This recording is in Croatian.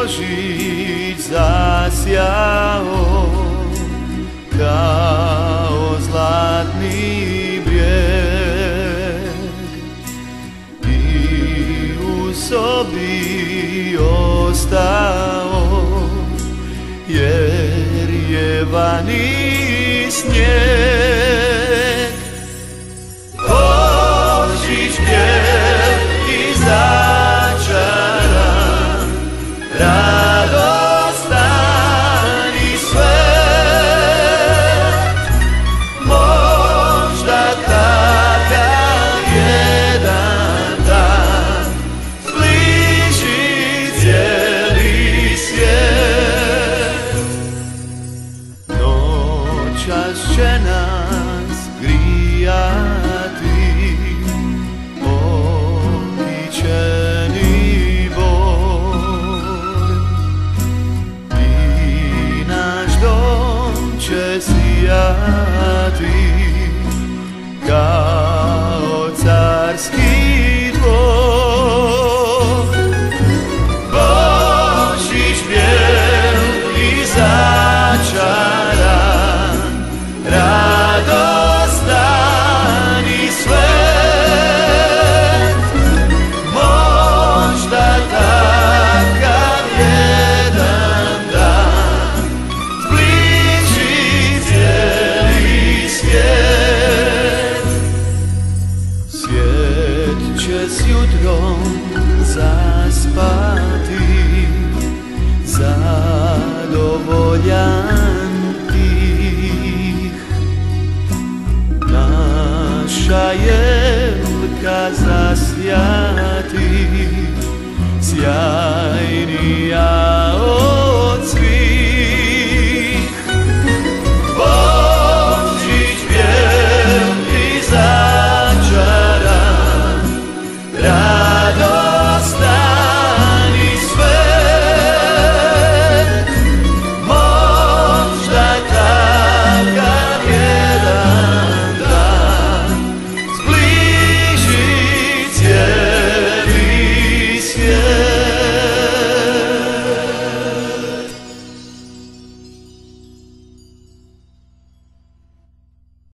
Božić zasjao kao zlatni brijeg i u sobi ostao jer je vani snijeg Noćas će nas grijati? Okićeni bor I naš dom će sijati святий, святий.